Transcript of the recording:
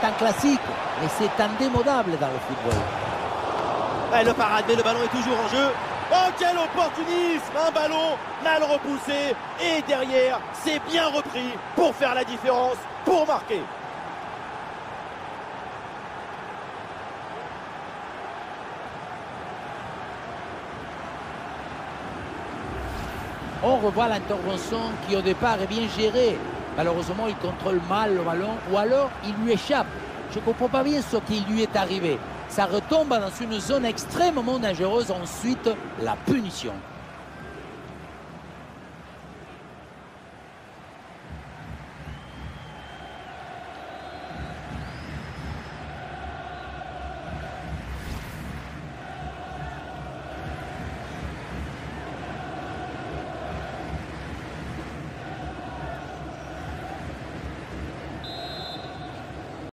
c'est un classique, mais c'est indémodable dans le football. Le parade, mais le ballon est toujours en jeu. Oh, quel opportunisme Un ballon mal repoussé. Et derrière, c'est bien repris pour faire la différence, pour marquer. On revoit l'intervention qui au départ est bien gérée. Malheureusement, il contrôle mal le ballon ou alors il lui échappe. Je ne comprends pas bien ce qui lui est arrivé. Ça retombe dans une zone extrêmement dangereuse. Ensuite, la punition.